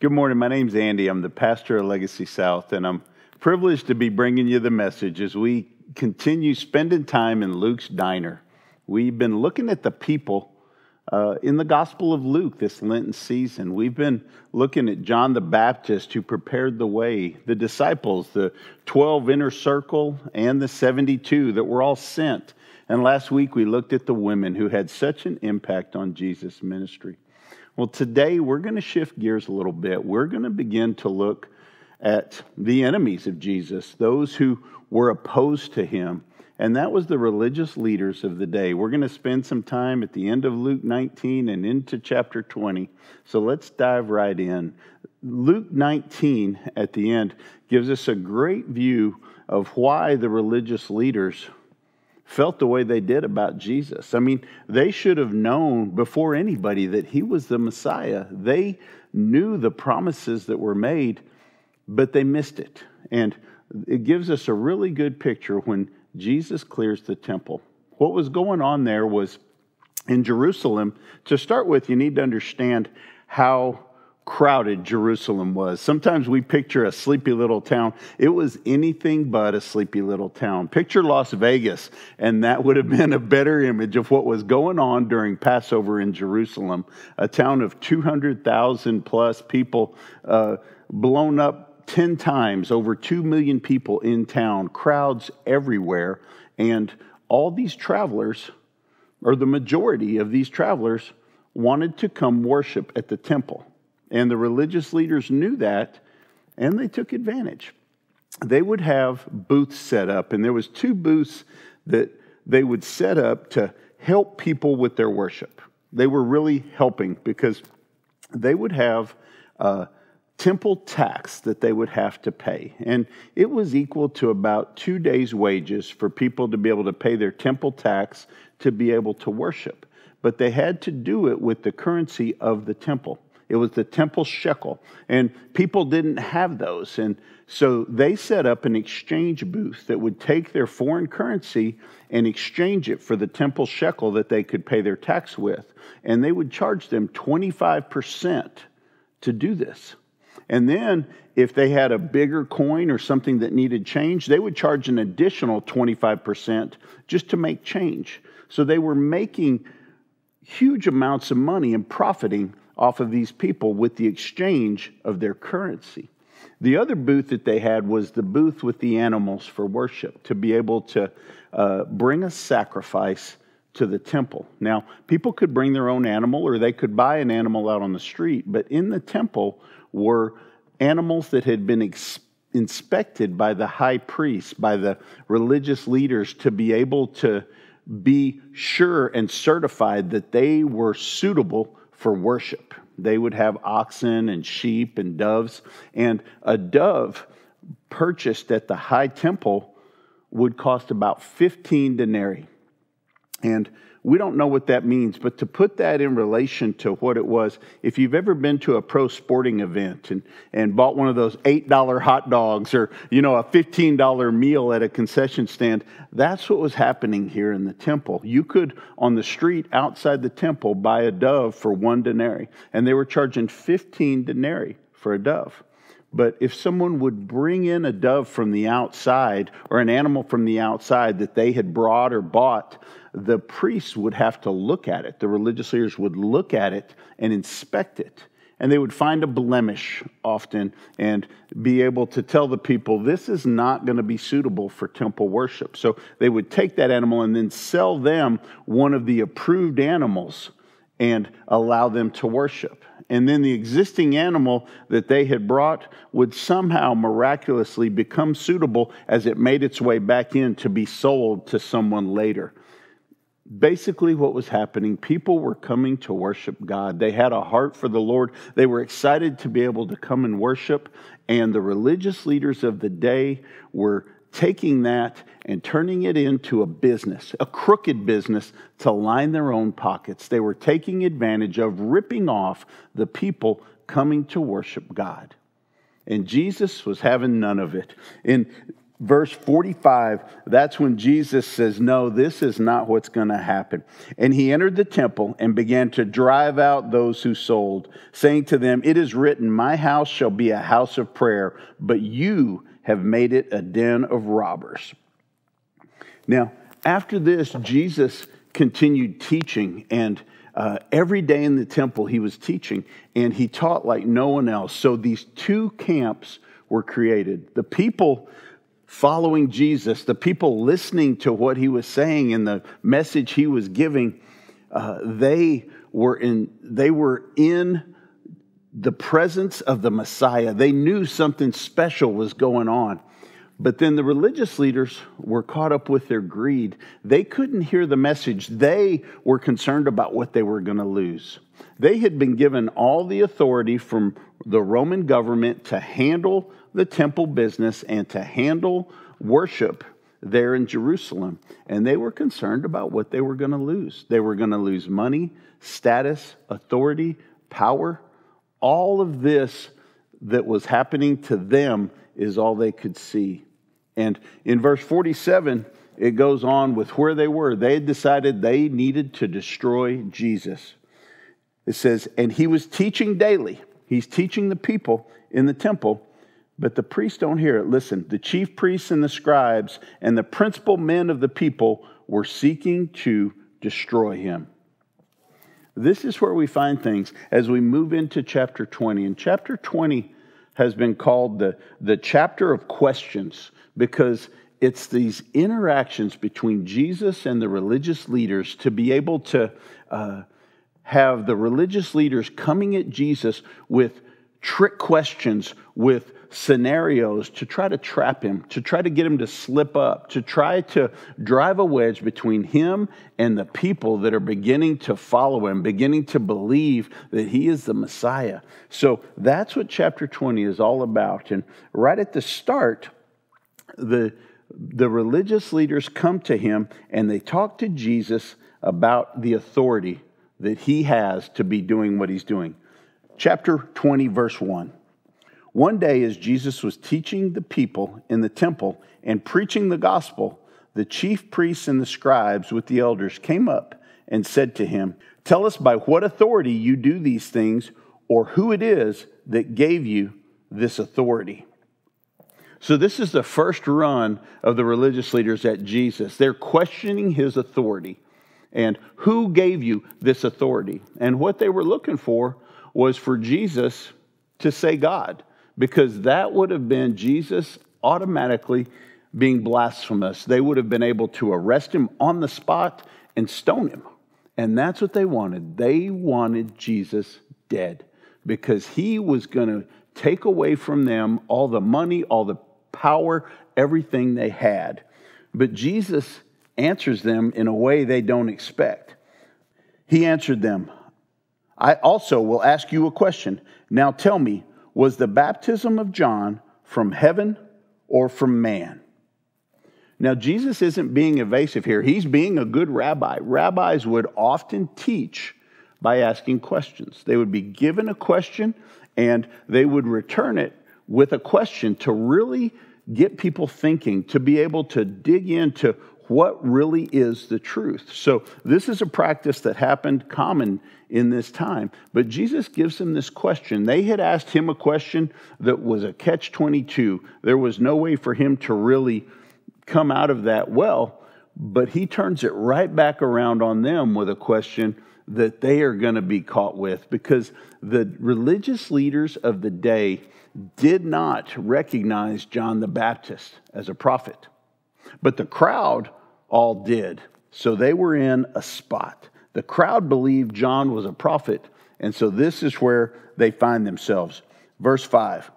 Good morning. My name's Andy. I'm the pastor of Legacy South, and I'm privileged to be bringing you the message as we continue spending time in Luke's diner. We've been looking at the people uh, in the Gospel of Luke this Lenten season. We've been looking at John the Baptist who prepared the way, the disciples, the 12 inner circle, and the 72 that were all sent. And last week we looked at the women who had such an impact on Jesus' ministry. Well, today we're going to shift gears a little bit. We're going to begin to look at the enemies of Jesus, those who were opposed to him. And that was the religious leaders of the day. We're going to spend some time at the end of Luke 19 and into chapter 20. So let's dive right in. Luke 19 at the end gives us a great view of why the religious leaders felt the way they did about Jesus. I mean, they should have known before anybody that he was the Messiah. They knew the promises that were made, but they missed it. And it gives us a really good picture when Jesus clears the temple. What was going on there was in Jerusalem, to start with, you need to understand how crowded Jerusalem was. Sometimes we picture a sleepy little town. It was anything but a sleepy little town. Picture Las Vegas, and that would have been a better image of what was going on during Passover in Jerusalem. A town of 200,000 plus people uh, blown up 10 times, over 2 million people in town, crowds everywhere. And all these travelers, or the majority of these travelers, wanted to come worship at the temple. And the religious leaders knew that, and they took advantage. They would have booths set up, and there was two booths that they would set up to help people with their worship. They were really helping because they would have a temple tax that they would have to pay. And it was equal to about two days' wages for people to be able to pay their temple tax to be able to worship. But they had to do it with the currency of the temple. It was the temple shekel. And people didn't have those. And so they set up an exchange booth that would take their foreign currency and exchange it for the temple shekel that they could pay their tax with. And they would charge them 25% to do this. And then if they had a bigger coin or something that needed change, they would charge an additional 25% just to make change. So they were making huge amounts of money and profiting off of these people with the exchange of their currency. The other booth that they had was the booth with the animals for worship, to be able to uh, bring a sacrifice to the temple. Now, people could bring their own animal or they could buy an animal out on the street, but in the temple were animals that had been ex- inspected by the high priest, by the religious leaders, to be able to be sure and certified that they were suitable for worship. They would have oxen and sheep and doves, and a dove purchased at the high temple would cost about 15 denarii. And we don't know what that means, but to put that in relation to what it was, if you've ever been to a pro sporting event and, and bought one of those $8 hot dogs or, you know, a $15 meal at a concession stand, that's what was happening here in the temple. You could, on the street outside the temple, buy a dove for one denarii, and they were charging 15 denarii for a dove. But if someone would bring in a dove from the outside or an animal from the outside that they had brought or bought, the priests would have to look at it. The religious leaders would look at it and inspect it. And they would find a blemish often and be able to tell the people, this is not going to be suitable for temple worship. So they would take that animal and then sell them one of the approved animals and allow them to worship. And then the existing animal that they had brought would somehow miraculously become suitable as it made its way back in to be sold to someone later. Basically what was happening people were coming to worship god. They had a heart for the lord. They were excited to be able to come and worship and the religious leaders of the day were taking that and turning it into a business a crooked business to line their own pockets. They were taking advantage of ripping off the people coming to worship god. And jesus was having none of it. In verse 45, that's when Jesus says, No, this is not what's going to happen. And he entered the temple and began to drive out those who sold, saying to them, It is written, My house shall be a house of prayer, but you have made it a den of robbers. Now, after this, Jesus continued teaching, and uh, every day in the temple he was teaching, and he taught like no one else. So these two camps were created. The people following Jesus, the people listening to what he was saying and the message he was giving, uh, they were in they were in the presence of the Messiah. They knew something special was going on. But then the religious leaders were caught up with their greed. They couldn't hear the message. They were concerned about what they were going to lose. They had been given all the authority from the Roman government to handle the temple business and to handle worship there in Jerusalem. And they were concerned about what they were going to lose. They were going to lose money, status, authority, power. All of this that was happening to them is all they could see. And in verse 47, it goes on with where they were. They had decided they needed to destroy Jesus. It says, and he was teaching daily. He's teaching the people in the temple but the priests don't hear it. Listen, the chief priests and the scribes and the principal men of the people were seeking to destroy him. This is where we find things as we move into chapter 20. And chapter 20 has been called the, the chapter of questions because it's these interactions between Jesus and the religious leaders to be able to uh, have the religious leaders coming at Jesus with trick questions, with scenarios to try to trap him, to try to get him to slip up, to try to drive a wedge between him and the people that are beginning to follow him, beginning to believe that he is the Messiah. So that's what chapter 20 is all about. And right at the start, the, the religious leaders come to him and they talk to Jesus about the authority that he has to be doing what he's doing. Chapter 20, verse 1. One day, as Jesus was teaching the people in the temple and preaching the gospel, the chief priests and the scribes with the elders came up and said to him, Tell us by what authority you do these things, or who it is that gave you this authority. So, this is the first run of the religious leaders at Jesus. They're questioning his authority. And who gave you this authority? And what they were looking for was for Jesus to say God because that would have been Jesus automatically being blasphemous. They would have been able to arrest him on the spot and stone him. And that's what they wanted. They wanted Jesus dead because he was going to take away from them all the money, all the power, everything they had. But Jesus answers them in a way they don't expect. He answered them, I also will ask you a question. Now tell me, was the baptism of John from heaven or from man? Now, Jesus isn't being evasive here. He's being a good rabbi. Rabbis would often teach by asking questions. They would be given a question and they would return it with a question to really get people thinking, to be able to dig into what really is the truth. So, this is a practice that happened common in this time. But Jesus gives them this question. They had asked him a question that was a catch 22. There was no way for him to really come out of that well, but he turns it right back around on them with a question that they are going to be caught with because the religious leaders of the day did not recognize John the Baptist as a prophet. But the crowd all did. So they were in a spot. The crowd believed John was a prophet, and so this is where they find themselves. Verse 5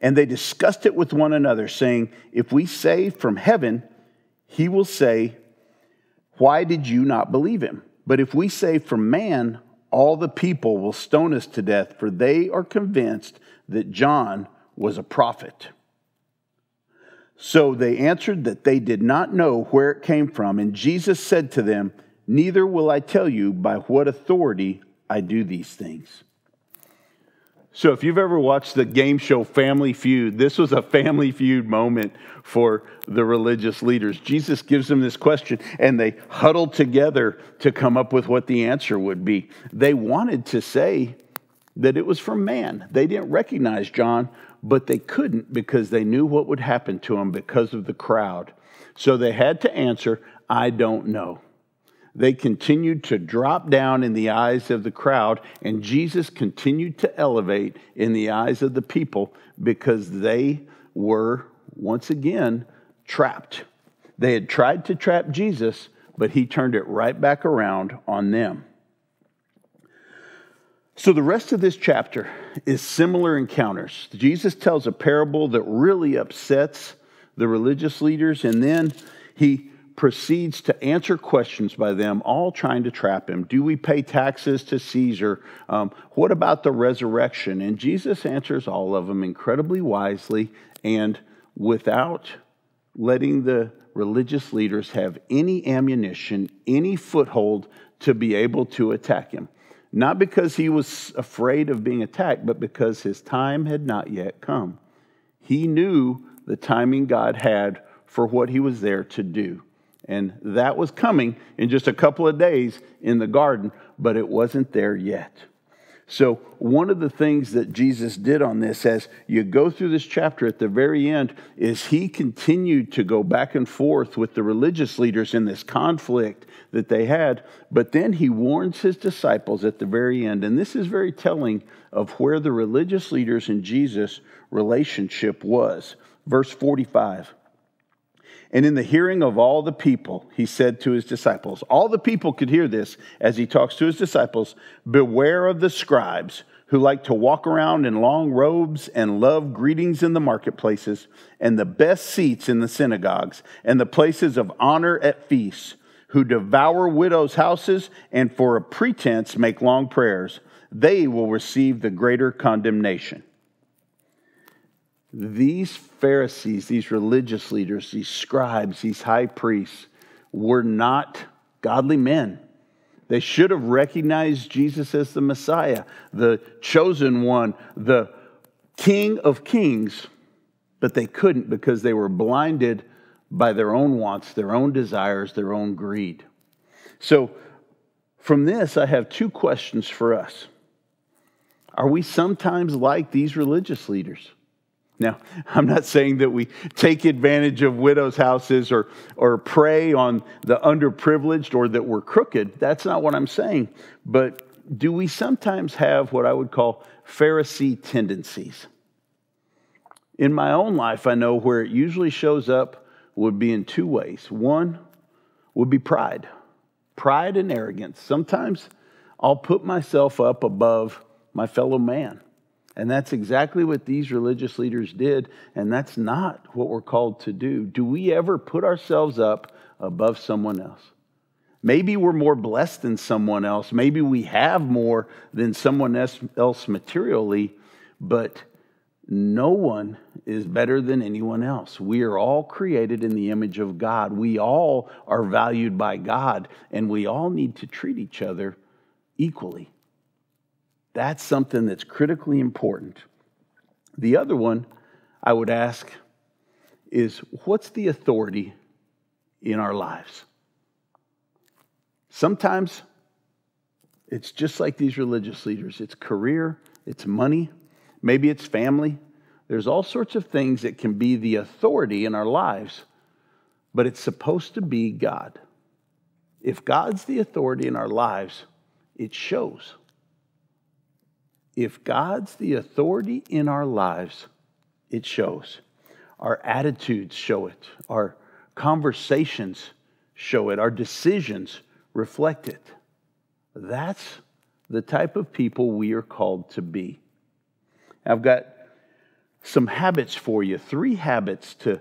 And they discussed it with one another, saying, If we say from heaven, he will say, Why did you not believe him? But if we say from man, all the people will stone us to death, for they are convinced that John was a prophet. So they answered that they did not know where it came from. And Jesus said to them, Neither will I tell you by what authority I do these things. So, if you've ever watched the game show Family Feud, this was a Family Feud moment for the religious leaders. Jesus gives them this question, and they huddle together to come up with what the answer would be. They wanted to say that it was from man. They didn't recognize John, but they couldn't because they knew what would happen to them because of the crowd. So they had to answer, I don't know they continued to drop down in the eyes of the crowd, and Jesus continued to elevate in the eyes of the people because they were, once again, trapped. They had tried to trap Jesus, but he turned it right back around on them. So, the rest of this chapter is similar encounters. Jesus tells a parable that really upsets the religious leaders, and then he proceeds to answer questions by them, all trying to trap him. Do we pay taxes to Caesar? Um, what about the resurrection? And Jesus answers all of them incredibly wisely and without letting the religious leaders have any ammunition, any foothold to be able to attack him. Not because he was afraid of being attacked, but because his time had not yet come. He knew the timing God had for what he was there to do. And that was coming in just a couple of days in the garden, but it wasn't there yet. So, one of the things that Jesus did on this, as you go through this chapter at the very end, is he continued to go back and forth with the religious leaders in this conflict that they had. But then he warns his disciples at the very end. And this is very telling of where the religious leaders and Jesus' relationship was. Verse 45. And in the hearing of all the people, he said to his disciples, All the people could hear this as he talks to his disciples Beware of the scribes who like to walk around in long robes and love greetings in the marketplaces and the best seats in the synagogues and the places of honor at feasts, who devour widows' houses and for a pretense make long prayers. They will receive the greater condemnation these Pharisees, these religious leaders, these scribes, these high priests were not godly men. They should have recognized Jesus as the Messiah, the chosen one, the King of kings, but they couldn't because they were blinded by their own wants, their own desires, their own greed. So, from this, I have two questions for us. Are we sometimes like these religious leaders? Now, I'm not saying that we take advantage of widows' houses or, or prey on the underprivileged or that we're crooked. That's not what I'm saying. But do we sometimes have what I would call Pharisee tendencies? In my own life, I know where it usually shows up would be in two ways. One would be pride, pride and arrogance. Sometimes I'll put myself up above my fellow man. And that's exactly what these religious leaders did. And that's not what we're called to do. Do we ever put ourselves up above someone else? Maybe we're more blessed than someone else. Maybe we have more than someone else materially, but no one is better than anyone else. We are all created in the image of God. We all are valued by God, and we all need to treat each other equally. That's something that's critically important. The other one I would ask is what's the authority in our lives? Sometimes it's just like these religious leaders it's career, it's money, maybe it's family. There's all sorts of things that can be the authority in our lives, but it's supposed to be God. If God's the authority in our lives, it shows. If God's the authority in our lives, it shows. Our attitudes show it. Our conversations show it. Our decisions reflect it. That's the type of people we are called to be. I've got some habits for you, three habits to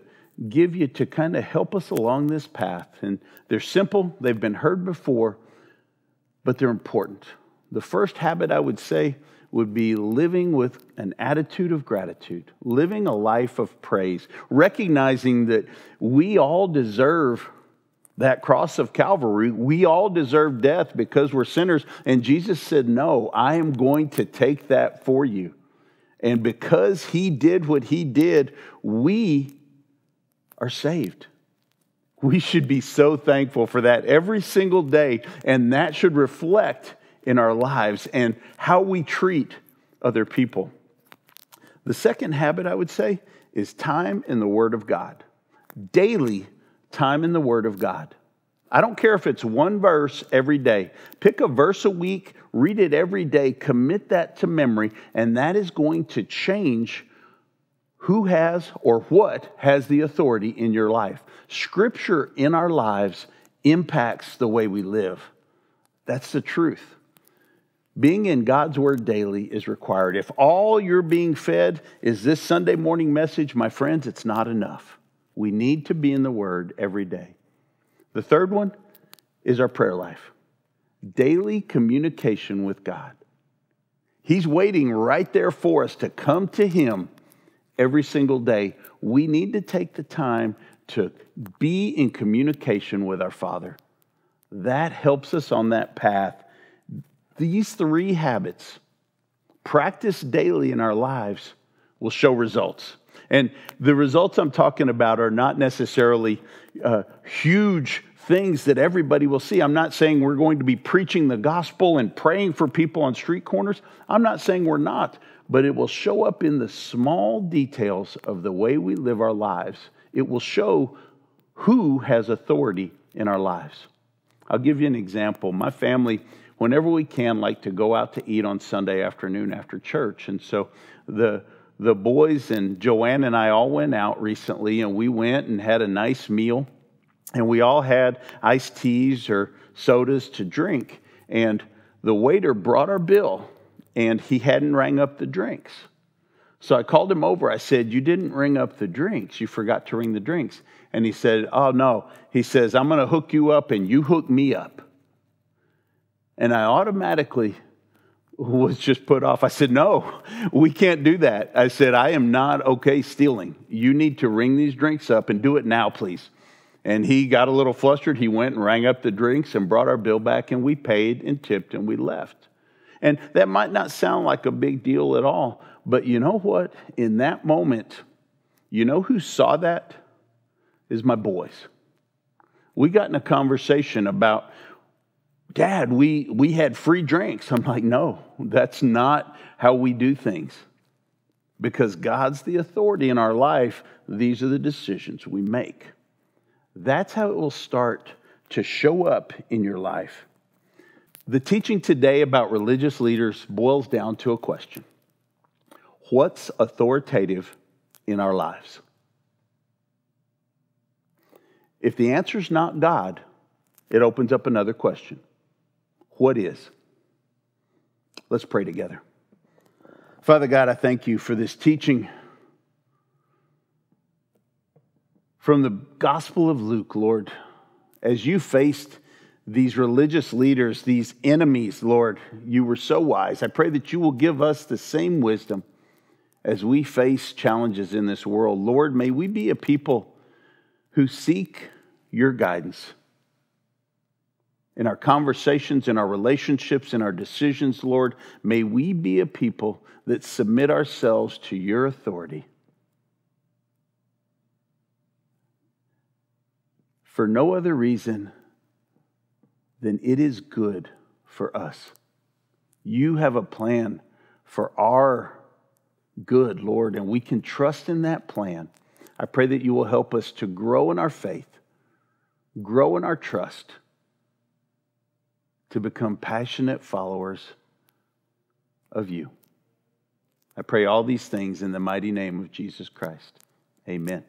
give you to kind of help us along this path. And they're simple, they've been heard before, but they're important. The first habit I would say would be living with an attitude of gratitude, living a life of praise, recognizing that we all deserve that cross of Calvary. We all deserve death because we're sinners. And Jesus said, No, I am going to take that for you. And because he did what he did, we are saved. We should be so thankful for that every single day. And that should reflect in our lives and how we treat other people. The second habit, I would say, is time in the Word of God. Daily time in the Word of God. I don't care if it's one verse every day. Pick a verse a week, read it every day, commit that to memory, and that is going to change who has or what has the authority in your life. Scripture in our lives impacts the way we live. That's the truth. Being in God's Word daily is required. If all you're being fed is this Sunday morning message, my friends, it's not enough. We need to be in the Word every day. The third one is our prayer life daily communication with God. He's waiting right there for us to come to Him every single day. We need to take the time to be in communication with our Father. That helps us on that path. These three habits, practiced daily in our lives, will show results. And the results I'm talking about are not necessarily uh, huge things that everybody will see. I'm not saying we're going to be preaching the gospel and praying for people on street corners. I'm not saying we're not, but it will show up in the small details of the way we live our lives. It will show who has authority in our lives. I'll give you an example. My family, whenever we can, like to go out to eat on Sunday afternoon after church. And so the the boys and Joanne and I all went out recently and we went and had a nice meal and we all had iced teas or sodas to drink. And the waiter brought our bill and he hadn't rang up the drinks. So I called him over. I said, You didn't ring up the drinks. You forgot to ring the drinks. And he said, Oh, no. He says, I'm going to hook you up and you hook me up. And I automatically was just put off. I said, No, we can't do that. I said, I am not okay stealing. You need to ring these drinks up and do it now, please. And he got a little flustered. He went and rang up the drinks and brought our bill back, and we paid and tipped and we left. And that might not sound like a big deal at all, but you know what? In that moment, you know who saw that? Is my boys. We got in a conversation about Dad, we, we had free drinks. I'm like, no, that's not how we do things. Because God's the authority in our life, these are the decisions we make. That's how it will start to show up in your life. The teaching today about religious leaders boils down to a question What's authoritative in our lives? If the answer is not God, it opens up another question what is? Let's pray together. Father God, I thank you for this teaching from the Gospel of Luke, Lord. As you faced these religious leaders, these enemies, Lord, you were so wise. I pray that you will give us the same wisdom as we face challenges in this world. Lord, may we be a people who seek your guidance in our conversations, in our relationships, in our decisions, Lord, may we be a people that submit ourselves to your authority. For no other reason than it is good for us. You have a plan for our good, Lord, and we can trust in that plan. I pray that you will help us to grow in our faith, grow in our trust to become passionate followers of you. I pray all these things in the mighty name of Jesus Christ. Amen.